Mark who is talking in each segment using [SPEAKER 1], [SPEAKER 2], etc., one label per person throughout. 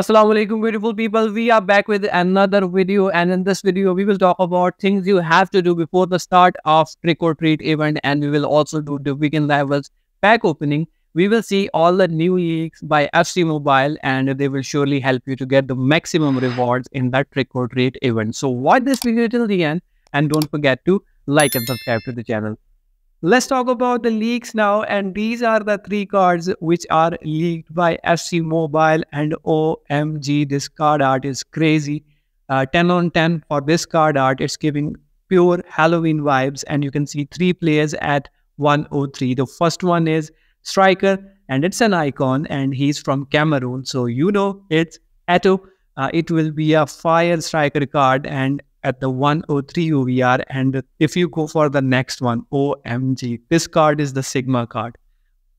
[SPEAKER 1] Assalamu alaikum beautiful people. We are back with another video and in this video we will talk about things you have to do before the start of trick or treat event and we will also do the weekend levels pack opening. We will see all the new leaks by FC Mobile and they will surely help you to get the maximum rewards in that trick or treat event. So watch this video till the end and don't forget to like and subscribe to the channel. Let's talk about the leaks now. And these are the three cards which are leaked by FC Mobile. And OMG, this card art is crazy. Uh, 10 on 10 for this card art. It's giving pure Halloween vibes. And you can see three players at 103. The first one is Striker, and it's an icon, and he's from Cameroon. So you know it's Eto'o. Uh, it will be a fire striker card, and at the 103 OVR. And if you go for the next one, OMG, this card is the Sigma card.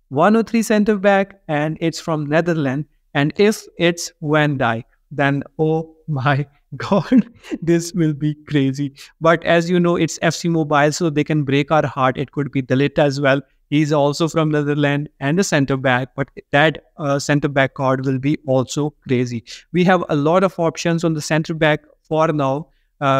[SPEAKER 1] 103 center back and it's from Netherlands. And if it's Van Dijk, then oh my god, this will be crazy. But as you know, it's FC Mobile, so they can break our heart. It could be De Ligt as well. He's also from Netherlands and a center back, but that uh, center back card will be also crazy. We have a lot of options on the center back for now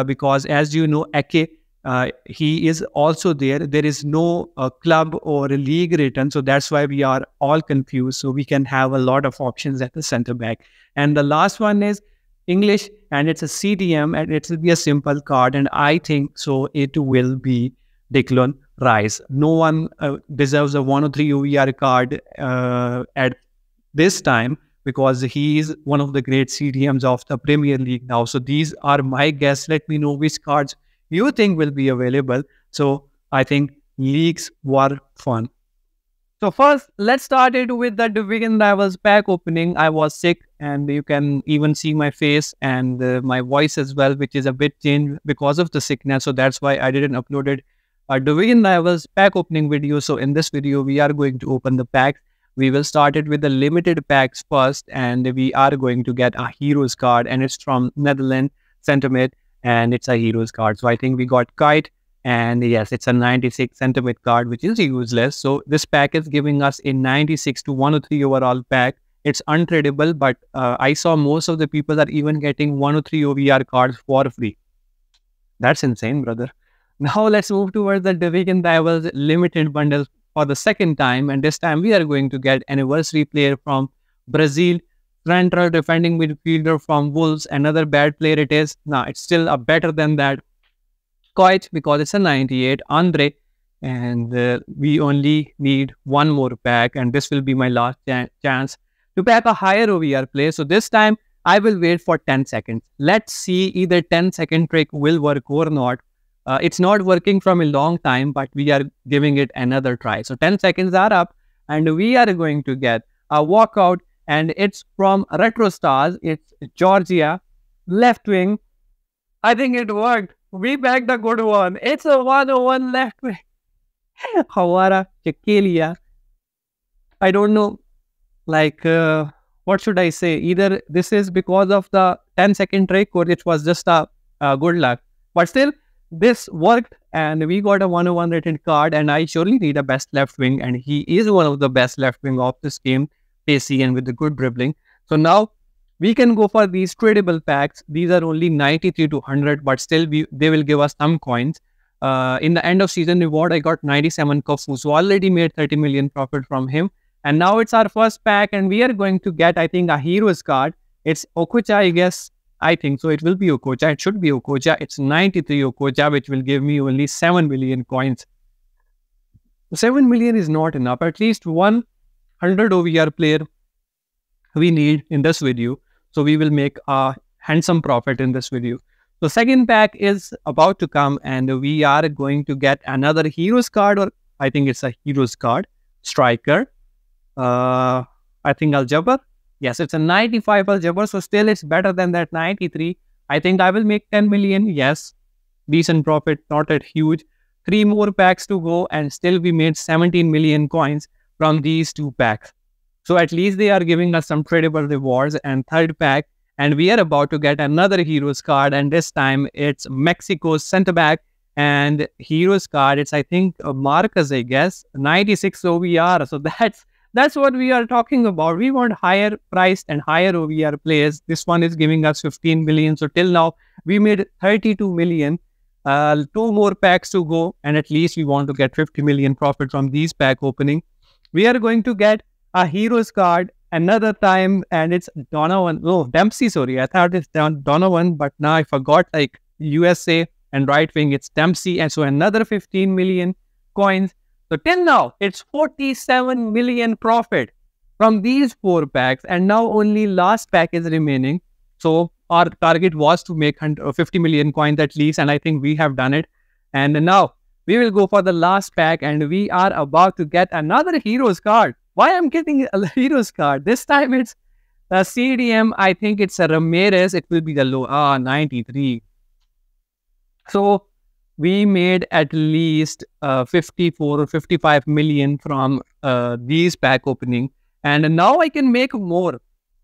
[SPEAKER 1] because as you know, Ake, uh, he is also there. There is no uh, club or a league written. So that's why we are all confused. So we can have a lot of options at the center back. And the last one is English and it's a CDM and it will be a simple card. And I think so it will be Declan Rice. No one uh, deserves a 103 OVR card uh, at this time because he is one of the great CDMs of the Premier League now. So these are my guess. Let me know which cards you think will be available. So I think leagues were fun. So first, let's start it with the Division Rivals pack opening. I was sick and you can even see my face and uh, my voice as well, which is a bit changed because of the sickness. So that's why I didn't upload it. A Division Rivals pack opening video. So in this video, we are going to open the packs we will start it with the limited packs first and we are going to get a heroes card and it's from netherlands Centermid and it's a heroes card. So i think we got Kuyt and yes it's a 96 Centermid card which is useless. So this pack is giving us a 96 to 103 overall pack. It's untradable but uh, i saw most of the people are even getting 103 ovr cards for free. That's insane brother. Now let's move towards the division rivals limited bundle for the second time. And this time we are going to get anniversary player from Brazil, central defending midfielder from Wolves. Another bad player it is. Now it's still a better than that. Quite because it's a 98. Andre. And uh, we only need one more pack. And this will be my last ch chance to pack a higher OVR player. So this time I will wait for 10 seconds. Let's see either 10 second trick will work or not. Uh, it's not working from a long time, but we are giving it another try. So 10 seconds are up and we are going to get a walkout and it's from Retro Stars. It's Georgia, left wing. I think it worked. We bagged a good one. It's a 101 left wing. Hawara Chekelia. I don't know, like, uh, what should I say? Either this is because of the 10 second trick or it was just a good luck. But still, this worked and we got a 101 rated card and I surely need a best left wing and he is one of the best left wing of this game, pacey and with the good dribbling. So now we can go for these tradable packs. These are only 93 to 100 but still we, they will give us some coins. Uh, in the end of season reward, I got 97 Cafu. So already made 30 million profit from him. And now it's our first pack and we are going to get, I think, a hero's card. It's Okocha, I guess, I think so. It will be Okocha. It should be Okocha. It's 93 Okocha, which will give me only 7 million coins. 7 million is not enough. At least 100 OVR player we need in this video. So we will make a handsome profit in this video. The second pack is about to come and we are going to get another heroes card or I think it's a heroes card. Striker. Uh, I think Al Jaber Yes, it's a 95 Al so still it's better than that 93. I think I will make 10 million. Yes, decent profit, not that huge. Three more packs to go, and still we made 17 million coins from these two packs. So at least they are giving us some tradable rewards. And third pack, and we are about to get another heroes card, and this time it's Mexico's center back and heroes card. It's I think Marquez, I guess, 96 OVR. So that's that's what we are talking about. We want higher priced and higher OVR players. This one is giving us 15 million. So till now, we made 32 million. Uh, two more packs to go, and at least we want to get 50 million profit from these pack opening. We are going to get a hero's card another time, and it's Donovan. Oh, Dempsey, sorry. I thought it's Don Donovan, but now I forgot like USA and right wing, it's Dempsey. And so another 15 million coins. So till now, it's 47 million profit from these four packs. And now only last pack is remaining. So our target was to make uh, 50 million coins at least. And I think we have done it. And now we will go for the last pack and we are about to get another heroes card. Why I'm getting a heroes card? This time it's a CDM. I think it's a Ramirez. It will be the low. Ah, 93. So we made at least uh, 54 or 55 million from uh, these pack opening and now i can make more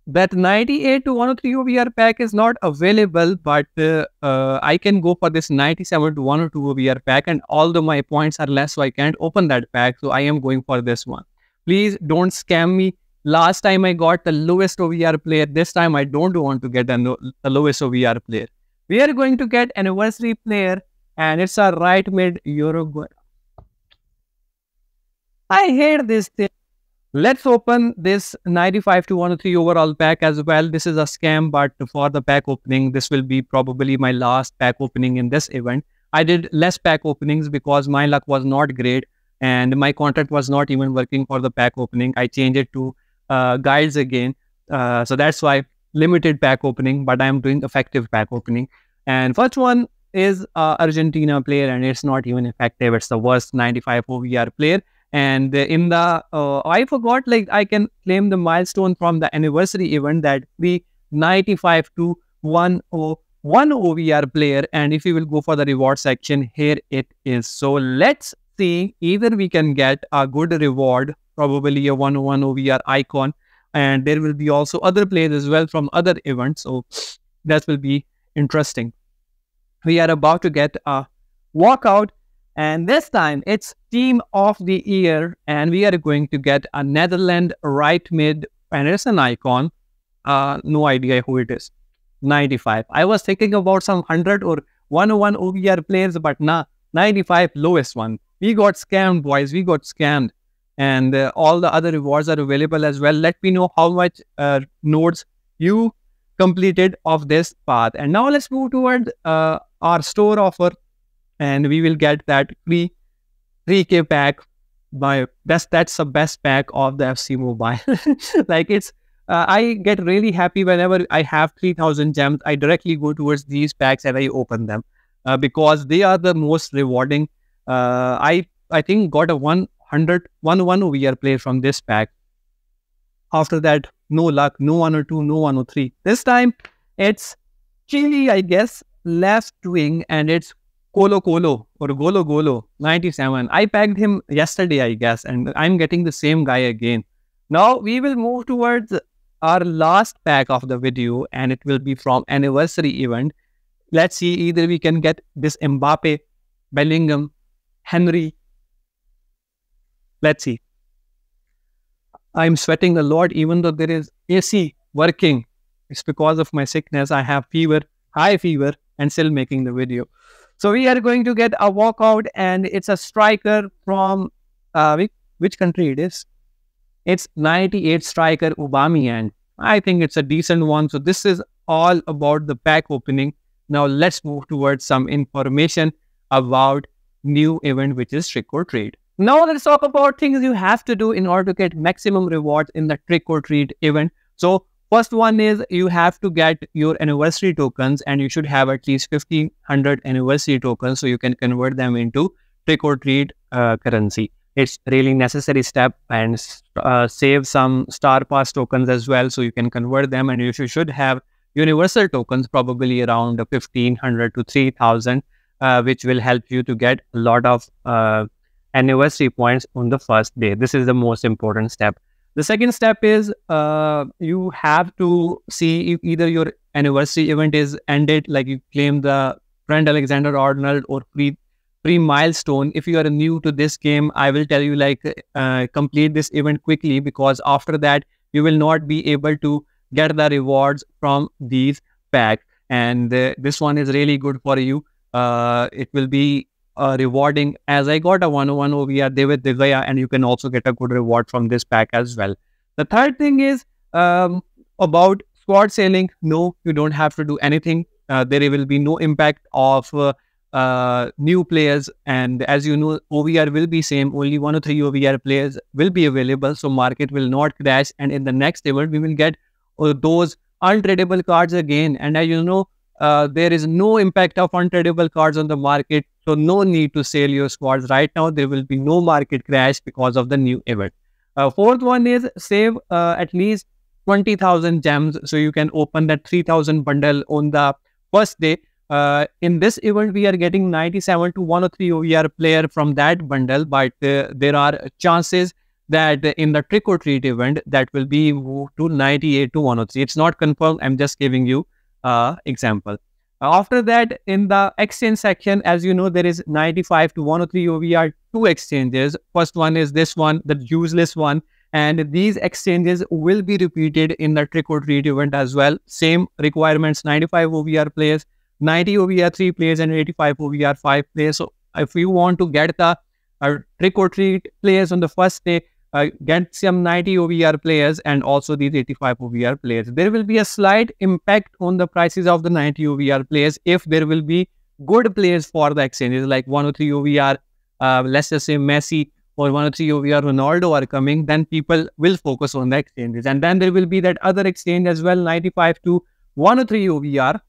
[SPEAKER 1] that 98 to 103 OVR pack is not available, but uh, I can go for this 97 to 102 OVR pack. And although my points are less, so I can't open that pack. So I am going for this one. Please don't scam me. Last time I got the lowest OVR player. This time I don't want to get the lowest OVR player. We are going to get anniversary player and it's a right mid Uruguay. I hate this thing. Let's open this 95 to 103 overall pack as well. This is a scam, but for the pack opening, this will be probably my last pack opening in this event. I did less pack openings because my luck was not great and my contract was not even working for the pack opening. I changed it to uh, guides again. Uh, so that's why limited pack opening, but I'm doing effective pack opening. And first one is Argentina player and it's not even effective. It's the worst 95 OVR player. And in the, uh, I forgot, like I can claim the milestone from the anniversary event that we 95 to 101 OVR player. And if you will go for the reward section, here it is. So let's see either we can get a good reward, probably a 101 OVR icon. And there will be also other players as well from other events. So that will be interesting. We are about to get a walkout and this time it's team of the year and we are going to get a Netherlands right mid and it's an icon. Uh, no idea who it is. 95. I was thinking about some 100 or 101 OVR players, but nah, 95 lowest one. We got scammed, boys. We got scammed. And uh, all the other rewards are available as well. Let me know how much uh, nodes you completed of this path. And now let's move toward uh, our store offer. And we will get that free 3k pack. By best that's the best pack of the fc mobile. Like it's uh, i get really happy whenever i have 3000 gems i directly go towards these packs and i open them. Uh, because they are the most rewarding. Uh, i i think got a 100 1 1 ovr player from this pack. After that no luck no 102 no 103 this time it's Chile, i guess left wing and it's Colo Colo or Golo Golo 97. I packed him yesterday, I guess, and I'm getting the same guy again. Now we will move towards our last pack of the video and it will be from anniversary event. Let's see either we can get this Mbappe, Bellingham, Henry. Let's see. I'm sweating a lot even though there is AC working. It's because of my sickness. I have fever, high fever and still making the video. So we are going to get a walkout and it's a striker from uh, which, country it is? It's 98 striker and I think it's a decent one. So this is all about the pack opening. Now let's move towards some information about new event which is trick or treat. Now let's talk about things you have to do in order to get maximum rewards in the trick or treat event. So First one is you have to get your anniversary tokens and you should have at least 1500 anniversary tokens so you can convert them into trick or treat uh, currency. It's really necessary step and uh, save some star pass tokens as well so you can convert them and you should have universal tokens probably around 1500 to 3000 uh, which will help you to get a lot of uh, anniversary points on the first day. This is the most important step. The second step is uh, you have to see if either your anniversary event is ended, like you claim the Trent Alexander Arnold or free pre milestone. If you are new to this game, I will tell you like uh, complete this event quickly because after that you will not be able to get the rewards from these packs. And uh, this one is really good for you. Uh, it will be uh, rewarding as I got a 101 OVR David De Gea, and you can also get a good reward from this pack as well. The third thing is um, about squad sailing. No, you don't have to do anything. Uh, there will be no impact of uh, uh, new players and as you know ovr will be same only one or three ovr players will be available so market will not crash and in the next event we will get uh, those untradable cards again and as you know uh, there is no impact of untradable cards on the market so no need to sell your squads right now there will be no market crash because of the new event uh, fourth one is save uh, at least 20000 gems so you can open that 3000 bundle on the first day uh, in this event, we are getting 97 to 103 OVR player from that bundle, but uh, there are chances that in the trick or treat event that will be moved to 98 to 103. It's not confirmed. I'm just giving you uh, example. After that, in the exchange section, as you know, there is 95 to 103 OVR two exchanges. First one is this one, the useless one. And these exchanges will be repeated in the trick or treat event as well. Same requirements, 95 OVR players, 90 OVR 3 players and 85 OVR 5 players. So if you want to get the uh, trick or treat players on the first day, get some 90 OVR players and also these 85 OVR players. There will be a slight impact on the prices of the 90 OVR players if there will be good players for the exchanges like 103 OVR, uh, let's just say Messi or 103 OVR Ronaldo are coming, then people will focus on the exchanges. And then there will be that other exchange as well, 95 to 103 OVR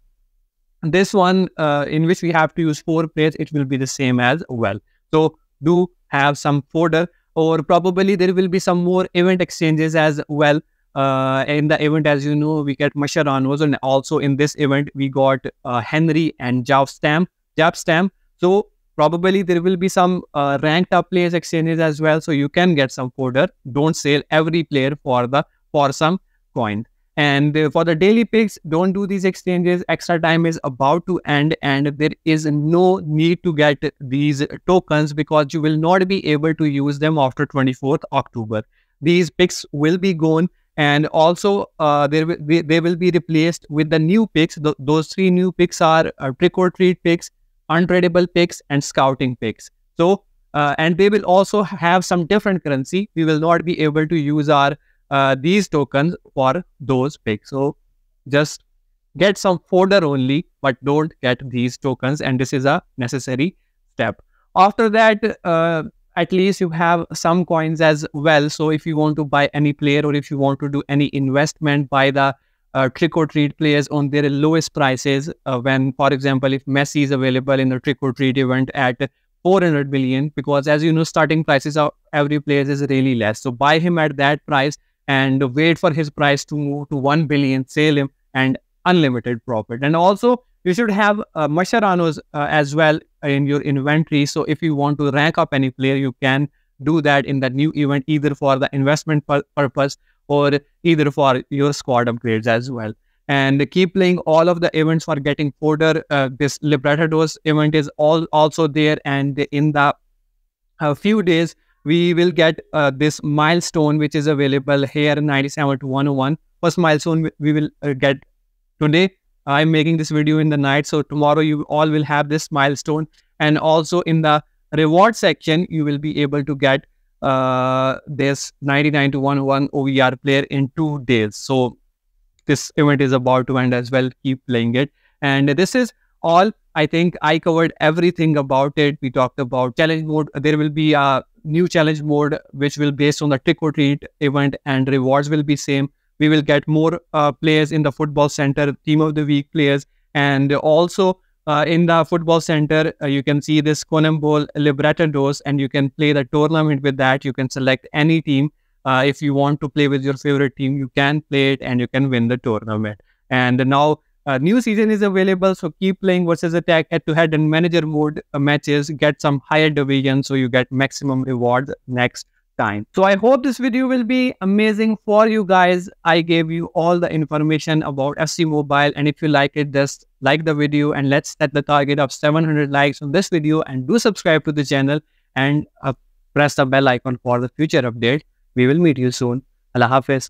[SPEAKER 1] this one uh, in which we have to use four players, it will be the same as well. So do have some fodder or probably there will be some more event exchanges as well. Uh, in the event, as you know, we get Mascherano's and also in this event, we got uh, Henry and Jaap Stam, Jaap Stam. So probably there will be some uh, ranked up players exchanges as well. So you can get some fodder. Don't sell every player for the for some coin. And for the daily picks, don't do these exchanges. Extra time is about to end, and there is no need to get these tokens because you will not be able to use them after 24th October. These picks will be gone, and also uh, they, will, they, will be replaced with the new picks. The, those three new picks are uh, trick or treat picks, untradable picks, and scouting picks. So, uh, and they will also have some different currency. We will not be able to use our uh, these tokens for those picks. So just get some fodder only, but don't get these tokens. And this is a necessary step. After that, uh, at least you have some coins as well. So if you want to buy any player or if you want to do any investment by the uh, trick or treat players on their lowest prices, uh, when, for example, if Messi is available in the trick or treat event at 400 million, because as you know, starting prices of every player is really less. So buy him at that price and wait for his price to move to 1 billion, sell him and unlimited profit. And also you should have uh, Mascherano's uh, as well in your inventory. So if you want to rank up any player, you can do that in the new event, either for the investment pur purpose or either for your squad upgrades as well. And keep playing all of the events for getting fodder. Uh, this Libertadores event is all also there. And in the a few days, we will get uh, this milestone which is available here 97 to 101 first milestone we will uh, get today. I'm making this video in the night so tomorrow you all will have this milestone. And also in the reward section you will be able to get uh, this 99 to 101 ovr player in two days. So this event is about to end as well. Keep playing it. And this is all i think i covered everything about it. We talked about challenge mode. There will be a new challenge mode which will based on the trick or treat event and rewards will be same. We will get more uh, players in the football center team of the week players. And also uh, in the football center uh, you can see this CONMEBOL Libertadores and you can play the tournament with that. You can select any team. Uh, if you want to play with your favorite team you can play it and you can win the tournament. And now uh, new season is available, so keep playing versus attack head to head and manager mode uh, matches. Get some higher division so you get maximum rewards next time. So I hope this video will be amazing for you guys. I gave you all the information about FC Mobile and if you like it, just like the video and let's set the target of 700 likes on this video and do subscribe to the channel and uh, press the bell icon for the future update. We will meet you soon. Allah Hafiz.